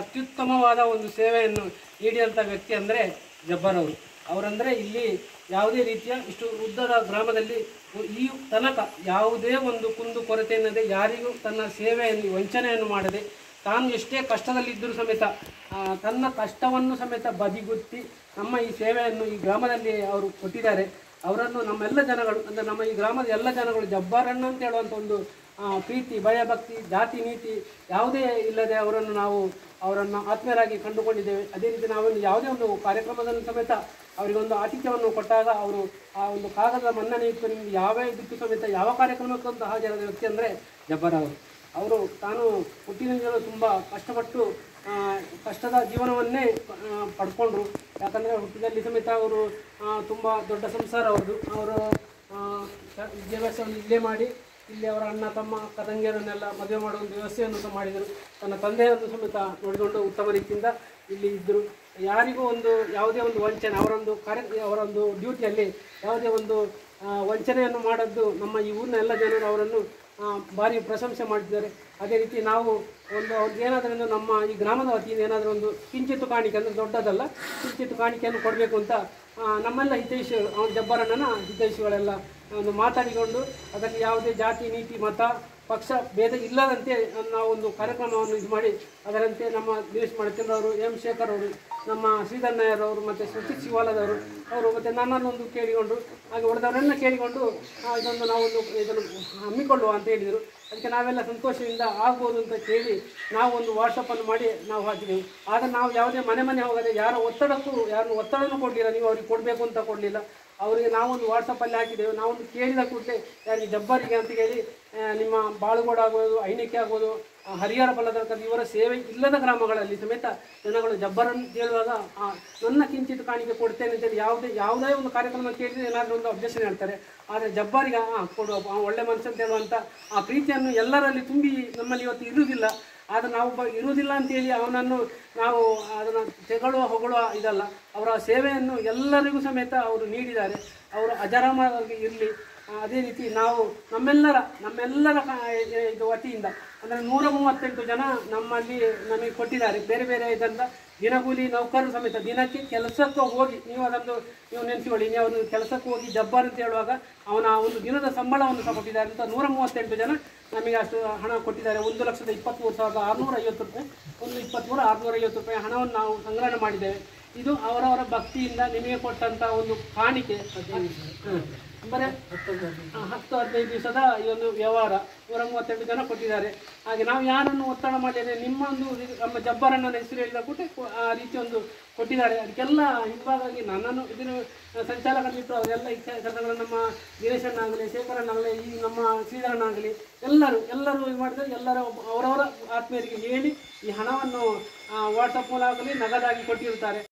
ಅತ್ಯುತ್ತಮವಾದ ಒಂದು ಸೇವೆಯನ್ನು ನೀಡಿದಂಥ ವ್ಯಕ್ತಿ ಅಂದರೆ ಜಬ್ಬರ್ ಅವರು. ಅವರಂದರೆ ಇಲ್ಲಿ ಯಾವುದೇ ರೀತಿಯ ಇಷ್ಟು ಉದ್ದದ ಗ್ರಾಮದಲ್ಲಿ ಈ ತನಕ ಯಾವುದೇ ಒಂದು ಕುಂದು ಕೊರತೆ ಎನ್ನದೆ ಯಾರಿಗೂ ತನ್ನ ಸೇವೆಯನ್ನು ವಂಚನೆಯನ್ನು ಮಾಡದೆ ತಾನು ಎಷ್ಟೇ ಕಷ್ಟದಲ್ಲಿದ್ದರೂ ಸಮೇತ ತನ್ನ ಕಷ್ಟವನ್ನು ಸಮೇತ ಬದಿಗುತ್ತಿ ನಮ್ಮ ಈ ಸೇವೆಯನ್ನು ಈ ಗ್ರಾಮದಲ್ಲಿ ಅವರು ಕೊಟ್ಟಿದ್ದಾರೆ. ಅವರನ್ನು ನಮ್ಮೆಲ್ಲ ಜನಗಳು, ಅಂದರೆ ನಮ್ಮ ಈ ಗ್ರಾಮದ ಎಲ್ಲ ಜನಗಳು ಜಬ್ಬಾರಣ್ಣ ಅಂತ ಹೇಳುವಂಥ ಒಂದು ಪ್ರೀತಿ, ಭಯಭಕ್ತಿ, ಜಾತಿ, ನೀತಿ ಯಾವುದೇ ಇಲ್ಲದೆ ಅವರನ್ನು ನಾವು ಅವರನ್ನು ಆತ್ಮೀಯರಾಗಿ ಕಂಡುಕೊಂಡಿದ್ದೇವೆ. ಅದೇ ರೀತಿ ನಾವೊಂದು ಯಾವುದೇ ಒಂದು ಕಾರ್ಯಕ್ರಮದಲ್ಲಿ ಸಮೇತ ಅವರಿಗೊಂದು ಆತಿಥ್ಯವನ್ನು ಕೊಟ್ಟಾಗ ಅವರು ಆ ಒಂದು ಕಾಗದದ ಮನ್ನಣೆ ಇತ್ತು ನಿಮಗೆ ಯಾವ ಇದಕ್ಕೂ ಸಮೇತ ಯಾವ ಕಾರ್ಯಕ್ರಮಕ್ಕಂತ ಹಾಜರಾದ ವ್ಯಕ್ತಿ ಅಂದರೆ ಜಬ್ಬರ್ ಅವರು. ಅವರು ತಾನು ಹುಟ್ಟಿನಿಂದಲೂ ತುಂಬ ಕಷ್ಟಪಟ್ಟು ಕಷ್ಟದ ಜೀವನವನ್ನೇ ಪಡ್ಕೊಂಡ್ರು. ಯಾಕಂದರೆ ಹುಟ್ಟಿದಲ್ಲಿ ಸಮೇತ ಅವರು ತುಂಬ ದೊಡ್ಡ ಸಂಸಾರ ಅವ್ರದ್ದು. ಅವರು ವಿದ್ಯಾಭ್ಯಾಸವನ್ನು ಇಲ್ಲೇ ಮಾಡಿ ಇಲ್ಲಿ ಅವರ ಅಣ್ಣ, ತಮ್ಮ ಕದಂಗಿಯರನ್ನೆಲ್ಲ ಮದುವೆ ಮಾಡುವ ಒಂದು ವ್ಯವಸ್ಥೆಯನ್ನು ಸಹ ಮಾಡಿದರು. ತನ್ನ ತಂದೆಯನ್ನು ಸಮೇತ ನೋಡಿಕೊಂಡು ಉತ್ತಮ ರೀತಿಯಿಂದ ಇಲ್ಲಿ ಇದ್ದರು. ಯಾರಿಗೂ ಒಂದು ಯಾವುದೇ ಒಂದು ವಂಚನೆ, ಅವರೊಂದು ಕಾರ್ಯ, ಅವರೊಂದು ಡ್ಯೂಟಿಯಲ್ಲಿ ಯಾವುದೇ ಒಂದು ವಂಚನೆಯನ್ನು ಮಾಡದ್ದು ನಮ್ಮ ಈ ಊರಿನ ಎಲ್ಲ ಜನರು ಅವರನ್ನು ಭಾರಿ ಪ್ರಶಂಸೆ ಮಾಡಿದ್ದಾರೆ. ಅದೇ ರೀತಿ ನಾವು ಒಂದು ಅವ್ರಿಗೆ ಏನಾದರೂ ನಮ್ಮ ಈ ಗ್ರಾಮದ ವತಿಯಿಂದ ಏನಾದರೂ ಒಂದು ಕಿಂಚಿತ್ತು ಕಾಣಿಕೆ ಅಂದರೆ ದೊಡ್ಡದಲ್ಲ ಕಿಂಚಿತ್ತು ಕಾಣಿಕೆಯನ್ನು ಕೊಡಬೇಕು ಅಂತ ನಮ್ಮೆಲ್ಲ ಹಿತೈಷಿ ಅವನ ಜಬ್ಬರಣ್ಣನ ಹಿತೈಷಿಗಳೆಲ್ಲ ಒಂದು ಮಾತಾಡಿಕೊಂಡು ಅದರಲ್ಲಿ ಯಾವುದೇ ಜಾತಿ, ನೀತಿ, ಮತ ಪಕ್ಷ ಭೇದ ಇಲ್ಲದಂತೆ ನಾವು ಒಂದು ಕಾರ್ಯಕ್ರಮವನ್ನು ಇದು ಮಾಡಿ ಅದರಂತೆ ನಮ್ಮ ದಿನೇಶ್ ಅವರು ಎಂ ಶೇಖರ್ ಅವರು, ನಮ್ಮ ಶ್ರೀಧರ್ ನಾಯರ್ ಅವರು ಮತ್ತು ಸುಚಿತ್ ಶಿವಾಲದವರು ಅವರು ಮತ್ತು ನನ್ನನ್ನೊಂದು ಕೇಳಿಕೊಂಡು, ಹಾಗೆ ಉಳಿದವರನ್ನ ಕೇಳಿಕೊಂಡು ಇದೊಂದು ನಾವೊಂದು ಇದನ್ನು ಹಮ್ಮಿಕೊಳ್ಳುವ ಅಂತ ಹೇಳಿದರು. ಅದಕ್ಕೆ ನಾವೆಲ್ಲ ಸಂತೋಷದಿಂದ ಆಗ್ಬೋದು ಅಂತ ಕೇಳಿ ನಾವು ಒಂದು ವಾಟ್ಸಪ್ಪನ್ನು ಮಾಡಿ ನಾವು ಹಾಕಿದೆವು. ಆಗ ನಾವು ಯಾವುದೇ ಮನೆ ಮನೆ ಹೋಗದೆ ಯಾರ ಒತ್ತಡಕ್ಕೂ, ಯಾರನ್ನು ಒತ್ತಡನೂ ಕೊಡಲಿಲ್ಲ, ನೀವು ಅವ್ರಿಗೆ ಕೊಡಬೇಕು ಅಂತ ಕೊಡಲಿಲ್ಲ. ಅವರಿಗೆ ನಾವೊಂದು ವಾಟ್ಸಪ್ಪಲ್ಲಿ ಹಾಕಿದ್ದೇವೆ. ನಾವೊಂದು ಕೇಳಿದ ಕೂಡಲೇ ಯಾರಿಗೆ ಜಬ್ಬರಿಗೆ ಅಂತ ಹೇಳಿ ನಿಮ್ಮ ಬಾಳುಗೋಡ ಆಗ್ಬೋದು ಐನಿಕೆ ಆಗ್ಬೋದು ಹರಿಹರ ಫಲದರ್ಕದ ಇವರ ಸೇವೆ ಇಲ್ಲದ ಗ್ರಾಮಗಳಲ್ಲಿ ಸಮೇತ ಜನಗಳು ಜಬ್ಬರನ್ನು ಕೇಳುವಾಗ ನನ್ನ ಕಿಂಚಿತ್ ಕಾಣಿಕೆ ಕೊಡ್ತೇನೆ ಅಂತೇಳಿ ಯಾವುದೇ ಯಾವುದೇ ಒಂದು ಕಾರ್ಯಕ್ರಮ ಕೇಳಿದ್ರೆ ಏನಾದರೂ ಒಂದು ಅಬ್ಜೆಕ್ಷನ್ ಹೇಳ್ತಾರೆ. ಆದರೆ ಜಬ್ಬರಿಗೆ ಹಾಂ ಕೊಡುವ ಒಳ್ಳೆ ಮನಸ್ಸು ಅಂತ ಹೇಳುವಂಥ ಆ ಪ್ರೀತಿಯನ್ನು ಎಲ್ಲರಲ್ಲಿ ತುಂಬಿ ನಮ್ಮಲ್ಲಿ ಇವತ್ತು ಇರುವುದಿಲ್ಲ. ಆದರೆ ನಾವು ಬ ಇರುವುದಿಲ್ಲ ಅಂತೇಳಿ ಅವನನ್ನು ನಾವು ಅದನ್ನು ತೆಗೊಳ್ಳುವ ಹೊಗಳುವ ಇದಲ್ಲ. ಅವರ ಸೇವೆಯನ್ನು ಎಲ್ಲರಿಗೂ ಸಮೇತ ಅವರು ನೀಡಿದ್ದಾರೆ. ಅವರು ಅಜರಾಮವಾಗಿ ಇರಲಿ. ಅದೇ ರೀತಿ ನಾವು ನಮ್ಮೆಲ್ಲರ ನಮ್ಮೆಲ್ಲರ ಇದು ವತಿಯಿಂದ, ಅಂದರೆ ನೂರ ಮೂವತ್ತೆಂಟು ಜನ ನಮ್ಮಲ್ಲಿ ನಮಗೆ ಕೊಟ್ಟಿದ್ದಾರೆ. ಬೇರೆ ಬೇರೆ ಇದರಿಂದ ದಿನಗೂಲಿ ನೌಕರರು ಸಮೇತ ದಿನಕ್ಕೆ ಕೆಲಸಕ್ಕೆ ಹೋಗಿ, ನೀವು ಅದೊಂದು, ನೀವು ನೆನೆಸಿಕೊಳ್ಳಿ, ನೀವು ಅವನು ಕೆಲಸಕ್ಕೆ ಹೋಗಿ ಜಬ್ಬಾರ್ ಅಂತ ಹೇಳುವಾಗ ಅವನ ಒಂದು ದಿನದ ಸಂಬಳವನ್ನು ಸಹ ಕೊಟ್ಟಿದ್ದಾರೆ. ಅಂತ ನೂರ ಮೂವತ್ತೆಂಟು ಜನ ನಮಗೆ ಅಷ್ಟು ಹಣ ಕೊಟ್ಟಿದ್ದಾರೆ. ಒಂದು ಲಕ್ಷದ ಇಪ್ಪತ್ತ್ಮೂರು ಸಾವಿರದ ಆರುನೂರ ಐವತ್ತು ರೂಪಾಯಿ, ಒಂದು ಇಪ್ಪತ್ತ್ಮೂರು ಆರುನೂರ ಐವತ್ತು ರೂಪಾಯಿ ಹಣವನ್ನು ನಾವು ಸಂಗ್ರಹಣೆ ಮಾಡಿದ್ದೇವೆ. ಇದು ಅವರವರ ಭಕ್ತಿಯಿಂದ ನಿಮಗೆ ಕೊಟ್ಟಂತ ಒಂದು ಕಾಣಿಕೆ. ಅಂದರೆ ಹತ್ತು ಹದಿನೈದು ದಿವಸದ ಈ ಒಂದು ವ್ಯವಹಾರ. ನೂರ ಮೂವತ್ತೆಂಟು ಜನ ಕೊಟ್ಟಿದ್ದಾರೆ. ಹಾಗೆ ನಾವು ಯಾರನ್ನು ಒತ್ತಡ ಮಾಡಿದರೆ ನಿಮ್ಮ ಒಂದು ನಮ್ಮ ಜಬ್ಬರನ್ನ ಹೆಸರು ಹೇಳಿದ ಕೂಡ ಆ ರೀತಿ ಒಂದು ಕೊಟ್ಟಿದ್ದಾರೆ. ಅದಕ್ಕೆಲ್ಲ ಹಿಂಭಾಗವಾಗಿ ನನ್ನನ್ನು ಇದನ್ನು ಸಂಚಾಲಕರಿಟ್ಟು ಅವರೆಲ್ಲ ಕೆಲಸಗಳು ನಮ್ಮ ದಿನೇಶಣ್ಣಾಗಲಿ ಆಗಲಿ ಶೇಖರಣ್ಣ ಆಗಲಿ ಈ ನಮ್ಮ ಶ್ರೀಧರಣ್ಣಾಗಲಿ ಎಲ್ಲರೂ ಎಲ್ಲರೂ ಇದು ಮಾಡಿದರೆ ಎಲ್ಲರ ಅವರವರ ಆತ್ಮೀಯರಿಗೆ ಹೇಳಿ ಈ ಹಣವನ್ನು ವಾಟ್ಸಪ್ ಮೂಲಕ ಆಗಲಿ ನಗದಾಗಿ ಕೊಟ್ಟಿರ್ತಾರೆ